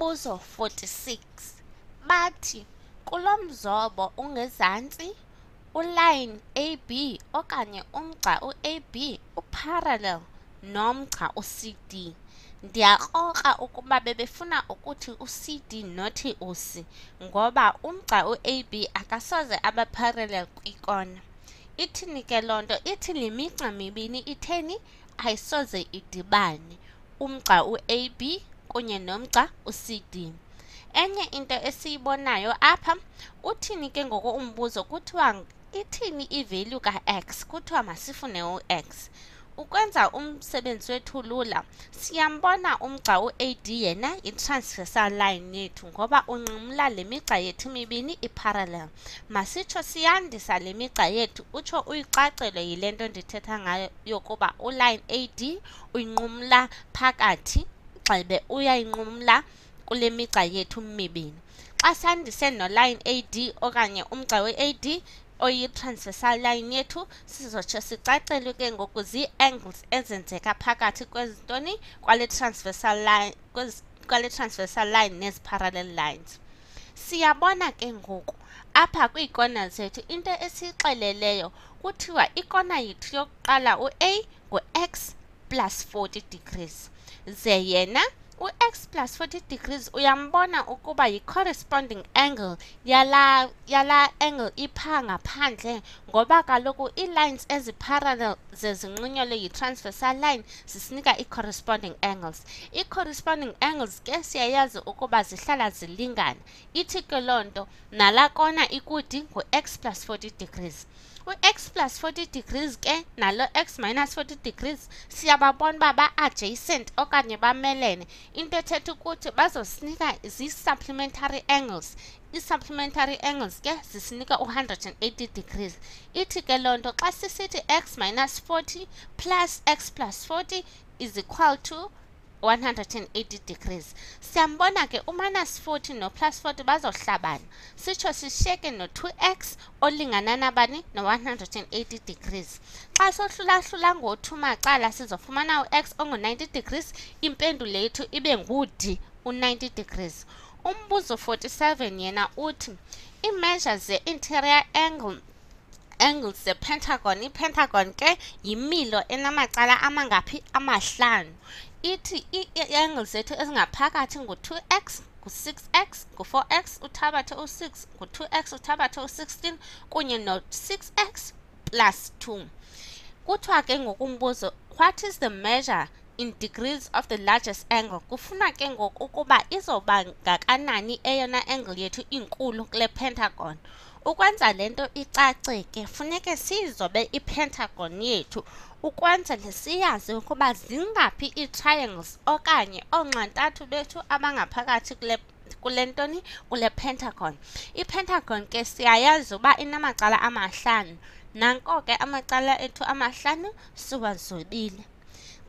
Umbuzo 46. Bathi kulo mzobo ungezantsi uline AB okanye umgca uAB uparallel nomgca uCD. Ndiyakrokrra ukuba bebefuna ukuthi uCD nothi uC ngoba umgca uAB akasoze abe parallel kwikona. Ithini ke loo nto? Ithi le migca mibini itheni? Ayisoze idibane. Umgca uAB kunye nomgca uCD. Enye into esiyibonayo apha, uthini ke ngoko umbuzo kuthiwa ithini i-value ka-x kuthiwa masifune u-x. Ukwenza umsebenzi wethu lula, siyambona umgca u-AD yena i-transversal line yethu ngoba unqumla le migca yethu mibini iparallel. Masitsho siyandisa le migca yethu utsho uyicacelwe yile nto ndithetha ngayo yokuba uline AD uyinqumla phakathi gxebe uyayinqumla kule migca yethu mibini. Xa sandise noline AD okanye umgca we-AD oyi-transversal line yethu sizotsho sicacelwe ke ngoku zii-angles ezenzeka phakathi kwezintoni kwale transversal line kwale transversal line nezi parallel lines. Siyabona ke ngoku apha kwiikona zethu into esiyixeleleyo kuthiwa ikona yethu yokuqala u-A ngu-x plus 40 degrees ze yena u-x plus 40 degrees uyambona ukuba yi-corresponding angle yala, yala angle ipha ngaphandle ngoba kaloku ii-lines ezi-parallel zezinqunyelwe yi-transversal line zisinika ii-corresponding angles. Ii-corresponding angles ke siyayazi ukuba zihlala zilingana. Ithi ke loo nto nala kona ikude ngu-x plus 40 degrees u-x plus 40 degrees ke nalo x minus 40 degrees siyababona uba ba-adjacent okanye bamelene. Into ethetha ukuthi bazosinika zii-supplementary angles. Ii-supplementary angles ke zisinika u-180 degrees. Ithi ke loo nto xa sisithi x minus 40 plus x plus 40 is equal to 180 degrees. Siyambona ke uminus 40 no plus 40 bazohlabana. Sitsho sishiyeke no-2x olingana nabani no-180 degrees. Xa sohlulahlula ngo-2 macala sizofumana u-x ongu-90 degrees, impendulo yethu ibe ngu-D, u-90 degrees. Umbuzo 47 yena uthi, iimeasure ze-interior angle angles ze-pentagon. I-pentagon ke yimilo enamacala amangaphi? Amahlanu. Ithi ii-angle zethu ezingaphakathi ngu-2x ngu-6x ngu-4x uthabathe u-6 ngu-2x uthabathe u-16 kunye no-6x plus 2 kuthiwa ke ngokumbuzo what is the measure in degrees of the largest angle? Kufuna ke ngoku ukuba izoba ngakanani eyona angle yethu inkulu kule pentagon. Ukwenza le nto icace ke funeke siyizobe i-pentagon yethu ukwenzele siyazi ukuba zingaphi ii-triangles okanye oonxantathu bethu abangaphakathi kule kule ntoni? Kule pentagon. I-pentagon ke siyayazi uba inamacala amahlanu nanko ke amacala ethu amahlanu siwazobile.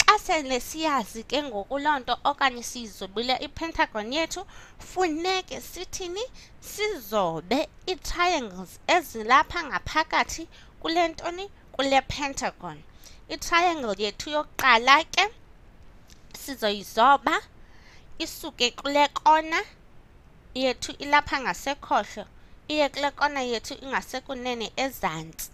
Xa sele siyazi ke ngoku loo nto okanye siyizobile i-pentagon yethu funeke sithini? Sizobe ii-triangles ezilapha ngaphakathi kule ntoni? Kule pentagon. Itriangle yethu yokuqala ke sizoyizoba. Isuke kule kona yethu ilapha ngasekhohlo iye kule kona yethu ingasekunene ezantsi.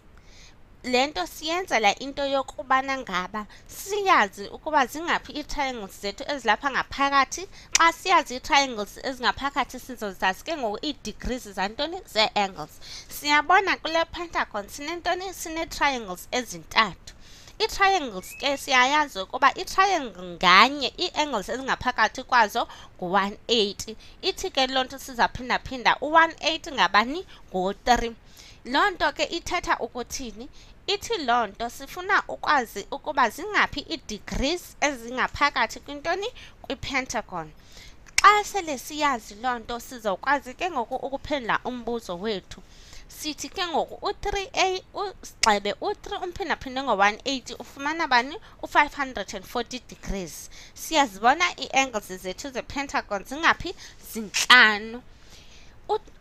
Le nto siyenzela into yokubana ngaba siyazi ukuba zingaphi ii-triangles zethu ezilapha ngaphakathi. Xa siyazi ii-triangles ezingaphakathi sizozazi ke ngoku ii-degrees zantoni? Zee-angles. Siyabona kule pentagon sinentoni? Sinee-triangles ezintathu. Ii-triangles ke siyayazi ukuba i-triangle nganye ii-angles ezingaphakathi kwazo ngu-180 ithi ke loo nto sizaphindaphinda u-180 ngabani? ngo-3 loo nto ke ithetha ukuthini? Ithi loo nto sifuna ukwazi ukuba zingaphi ii-degrees ezingaphakathi kwintoni? Kwi-pentagon. Xa sele siyazi loo nto sizokwazi ke ngoku ukuphendula umbuzo wethu. Sithi ke ngoku u-3a ugxebe u-3 umphindaphinde ngo-180 ufumana bani? U-540 degrees. Siyazibona ii-angles zethu ze-pentagon zingaphi? Zintlanu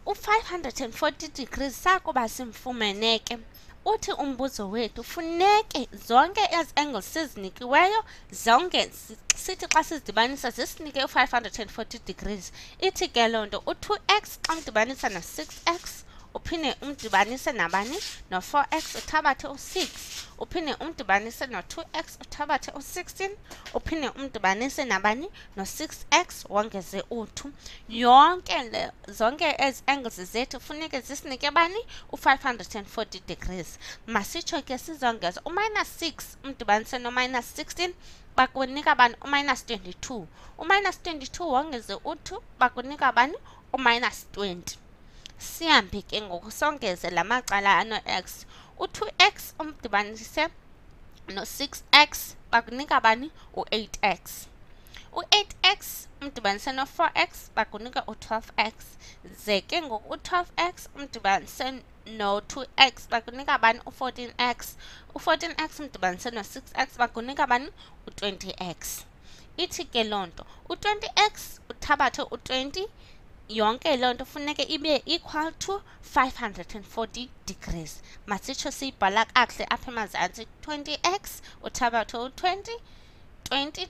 u-540 degrees sakuba simfumene ke uthi umbuzo wethu funeke zonke ezi angles sizinikiweyo zonke sithi xa sizidibanisa zisinike u-540 degrees. Ithi ke loo nto u-2x xa mdibanisa na-6x uphinde umdibanise nabani no-4x uthabathe u-6 uphinde umdibanise no-2x uthabathe u-16 uphinde umdibanise nabani no-6x wongeze u-2 yonke le zonke ezi angles zethu funeke zisinike bani u-540 degrees. Masitsho ke sizongeza u-minus 6 umdibanise no-minus 16 bakunika bani u-minus 22 u-minus 22 wongeze u-2 bakunika bani u-minus 20 sihambe ke ngoku songeze la macala ano-x. U-2x umdibanise no-6x bakunika bani? U-8x u-8x umdibanise no-4x bakunika u-12x ze ke ngoku u-12x umdibanise no-2x bakunika bani? U-14x u-14x umdibanise no-6x bakunika bani? U-20x ithi ke loo nto u-20x uthabathe u-20 yonke loo nto funeke ibe equal to 540 degrees. Masitsho siyibhala kakuhle apha emazantsi 20x uthabatho u-20 20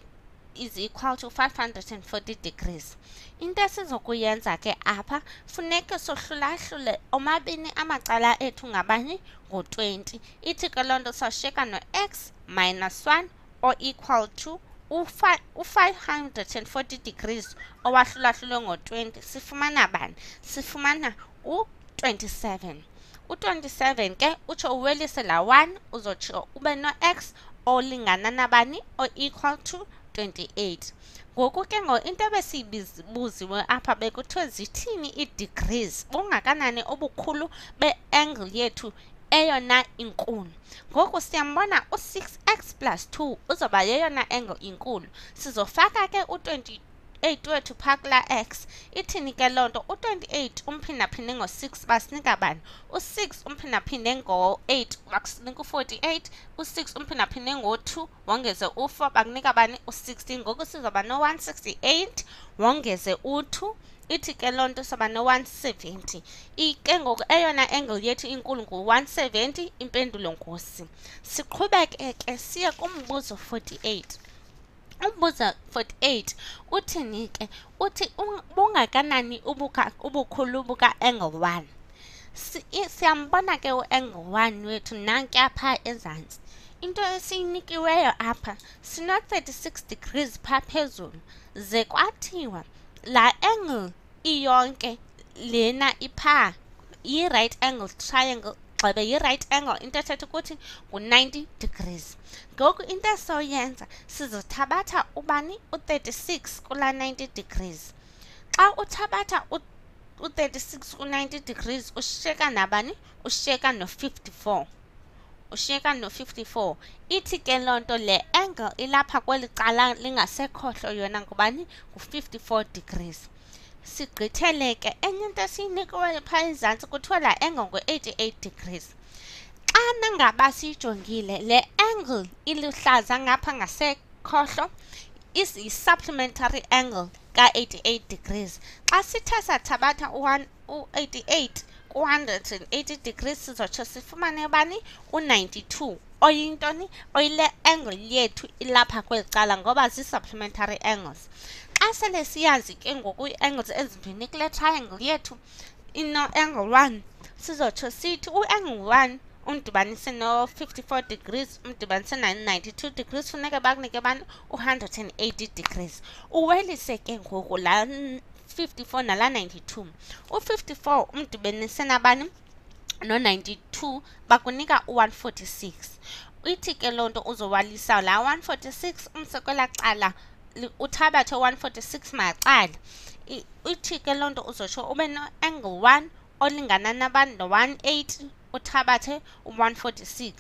is equal to 540 degrees. Into esizokuyenza ke apha funeke sohlulahlule omabini amacala ethu ngabanye ngo-20 ithi ke loo nto sawushiyeka no-x minus 1 or equal to u-540 degrees owahlulahlulwe ngo-20 sifumana bani? Sifumana u-27 u-27 ke utsho uwelise la 1 uzotsho ube no-x olingana nabani? O-equal to 28 ngoku ke ngo into ebesiyibuziwe apha bekuthiwe zithini ii-degrees? Bungakanani obukhulu be-angle yethu eyona inkulu. Ngoku siyambona u-6x plus 2 uzoba yeyona angle inkulu. Sizofaka ke u-28 wethu phaa kulaa x. Ithini ke loo nto? U-28 umphindaphinde ngo-6 basinika bani? U-6 umphindaphinde ngo-8 bakusinika u-48 u-6 umphindaphinde ngo-2 wongeze u-4 bakunika bani? U-16 ngoku sizoba no-168 wongeze u-2 ithi ke loo nto soba no-170 ke ngoku eyona angle yethu inkulu ngu-170 impendulo ngosi. Siqhubeke ke siye kumbuzo 48 umbuzo 48 uthini ke? Uthi bungakanani ubukhulu buka-angle 1 siyambona ke u-angle 1 wethu nankuya phaa ezantsi. Into esiyinikiweyo apha sino-36 degrees phaa phezulu. Ze kwathiwa la angle iyonke lena ipha yi-right angle triangle gxebe yi-right angle into ethetha ukuthi ngu-90 degrees. Ngoku into esoyenza sizothabatha ubani? U-36 kula 90 degrees. Xa uthabatha u-36 ku-90 degrees ushiyeka nabani? Ushiyeka no-54 ushiyeka no-54 ithi ke loo nto le angle ilapha kweli cala lingasekhohlo yona ngubani ngu-54 degrees. Sigqithele ke enye into esiyinikiweyo phaa ezantsi kuthiwa la angle ngu-88 degrees. Xana ngaba siyijongile le angle iluhlaza ngapha ngasekhohlo yi-supplementary angle ka-88 degrees. Xa sithe sathabatha u-88 ku-180 degrees sizotsho sifumane bani u-92 oyintoni? Oyile angle yethu ilapha kweli cala ngoba zii-supplementary angles. Xa sele siyazi ke ngoku ii-angles ezimbini kule triangle yethu ino-angle 1 sizotsho sithi u-angle 1 umdibanise no-54 degrees umdibanise no-92 degrees funeke bakunike bani u-180 degrees. Uwelise ke ngoku laa 54 nala 92 u-54 umdibanise nabani no-92 bakunika u-146 ithi ke loo nto uzowalisa la 146 umse kwelaa cala uthabathe 146 macala. Ithi ke loo nto uzotsho ube no-angle 1 olingana nabani? No-180 uthabathe u-146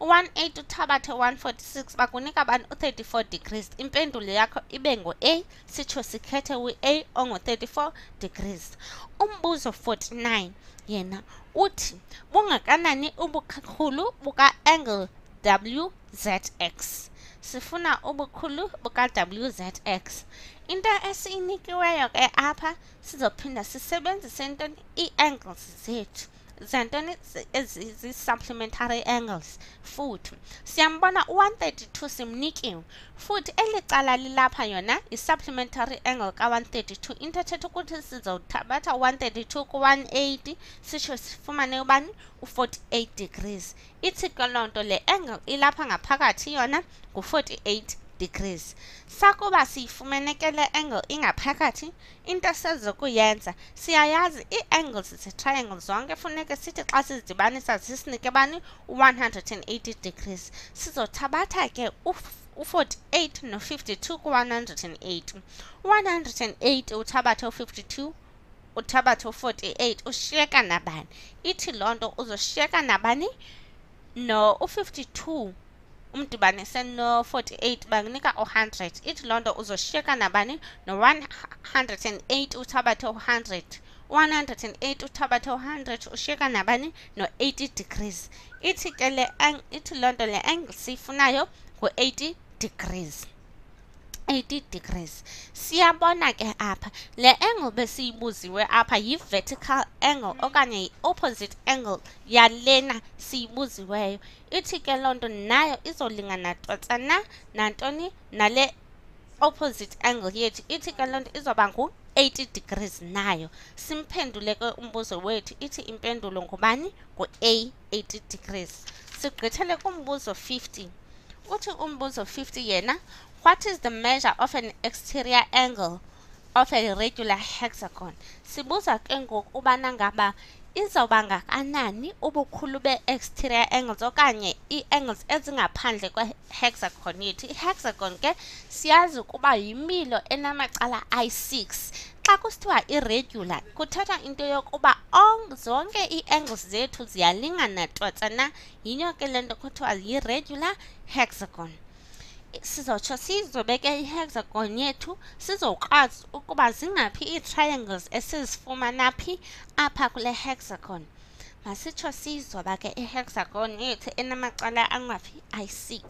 u-18 uthabathe 146 bakunika abantu u-34 degrees. Impendulo yakho ibe ngo-a sitsho sikhethe u-a ongu-34 degrees. Umbuzo 49 yena uthi bungakanani ubukhulu buka-angle wzx sifuna ubukhulu buka-wzx into esiyinikiweyo ke apha sizophinda sisebenzise ntoni? Ii-angles zethu. Zantoni? Ezi-supplementary angles. Futhi siyambona u-132 simnikiwe. Futhi eli cala lilapha yona i-supplementary angle ka-132 into ethetha ukuthi sizothabatha u-132 ku-180 sisho sifumane ubani? U-48 degrees. Ithi ke loo nto le angle ilapha ngaphakathi yona ngu-48 degrees sakuba siyifumeneke le angle ingaphakathi into sezokuyenza siyayazi ii-angles ze-triangle zonke funeke sithi xa sizidibanisa zisinike bani u-180 degrees sizothabatha ke u-48 no-52 ku-108 u-108 uthabathe u-52 uthabathe u-48 ushiyeka nabani ithi loo nto uzoshiyeka nabani no u-52 umdibanise no-48 bakunika u-100 ithi loo nto uzoshiyeka nabani? no-108 uthabathe u-100 108 uthabathe u-100 ushiyeka nabani? no-80 degrees. Ithi ke le ithi loo nto le angle siyifunayo ngu-80 degrees 80 degrees. Siyabona ke apha le angle besiyibuziwe apha yi-vertical angle okanye yi-opposite angle yalena siyibuziweyo. Ithi ke loo nto nayo izolingana totsana nantoni? Nale opposite angle yethu. Ithi ke loo nto izoba ngu-80 degrees nayo. Simphendule ke umbuzo wethu ithi impendulo ngubani? Ngu-a 80 degrees. Sigqithele kumbuzo 50 uthi umbuzo 50 yena What is the measure of an exterior angle of a regular hexagon? Sibuza ke ngokubana ngaba izawuba ngakanani ubukhulu be-exterior angles okanye ii-angles ezingaphandle kwe-hexagon yethu. I-hexagon ke siyazi ukuba yimilo enamacala ayi-6. Xa kusithiwa irregular kuthetha into yokuba zonke ii-angles zethu ziyalingana totsana yiyo ke le nto kuthiwa yi-regular hexagon. Sizotsho sizobeke i-hexagon yethu sizokwazi ukuba zingaphi ii-triangles esizifumana phi apha kule hexagon masitsho siyizoba ke i-hexagon yethu enamacala angaphi ayi-6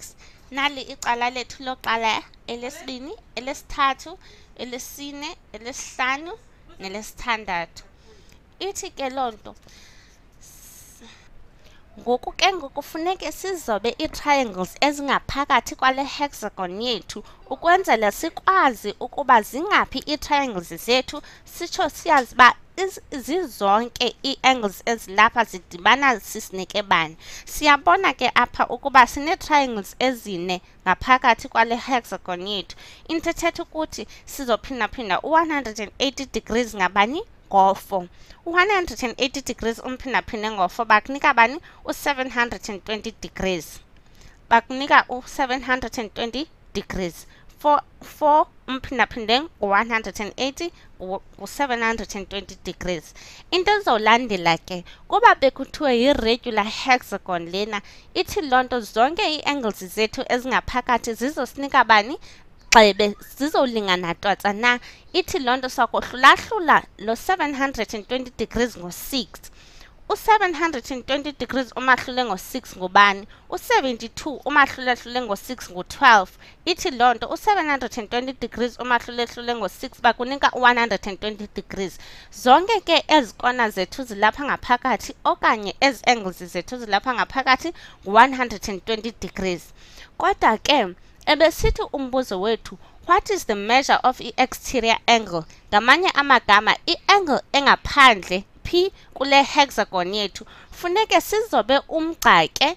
nali icala lethu loqala elesibini elesithathu elesine elesihlanu nelesithandathu ithi ke loo nto ngoku ke ngokufuneke sizobe ii-triangles ezingaphakathi kwale hexagon yethu ukwenzela sikwazi ukuba zingaphi ii-triangles zethu sitsho siyazi uba zizonke ii-angles ezilapha zidibana sisinike bani. Siyabona ke apha ukuba sinee-triangles ezine ngaphakathi kwale hexagon yethu. Into ethetha ukuthi sizophindaphinda u-180 degrees ngabani ngo-4 u-180 degrees umphindaphinde ngo-4 bakunika bani u-720 degrees. Bakunika u-720 degrees. 4 4 umphindaphinde ngu-180 ngu-720 degrees. Into ezolandela ke kuba bekuthiwe yi-regular hexagon lena ithi loo nto zonke ii-angles zethu ezingaphakathi zizosinika bani gxebe zizolingana twatsa na ithi loo nto sakohlulahlula lo 720 degrees ngo-6 u-720 degrees umahlule ngo-6 ngubani? U-72 umahlule-hlule ngo-6 ngu-12 ithi loo nto u-720 degrees umahlule-hlule ngo-6 bakunika u-120 degrees. Zonke ke ezi kona zethu zilapha ngaphakathi okanye ezi angles zethu zilapha ngaphakathi ngu-120 degrees. Kodwa ke ebesithi umbuzo wethu what is the measure of i-exterior angle? Ngamanye amagama i-angle engaphandle phi kule hexagon yethu funeke sizobe umgca ke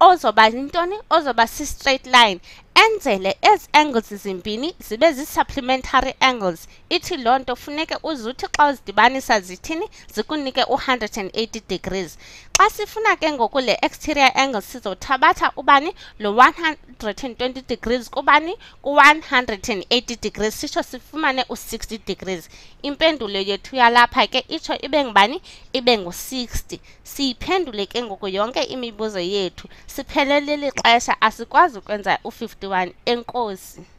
ozoba yintoni? Ozoba si-straight line. Enzele ezi angles zimbini zibe zi-supplementary angles. Ithi loo nto funeke uzuthi xa uzidibanisa zithini zikunike u-180 degrees. Xa sifuna ke ngoku le exterior angle sizothabatha ubani? Lo 120 degrees kubani? Ku-180 degrees sitsho sifumane u-60 degrees. Impendulo yethu yalapha ke itsho ibe ngubani? Ibe ngu-60 siyiphendule ke ngoku yonke imibuzo yethu. Sipheleleli xesha asikwazi ukwenza u-51 enkosi.